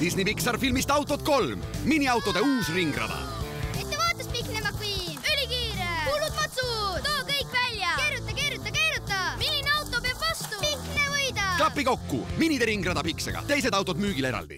Disney Pixar filmist Autod kolm, miniautode uus ringrada. ettevaatus, Pikne McQueen! ülikiire! hullud matsud! too kõik välja! keeruta, keeruta, keeruta! milline auto peab vastu? Pikne võidab! klapi kokku, minide ringrada Pixaga, teised autod müügil eraldi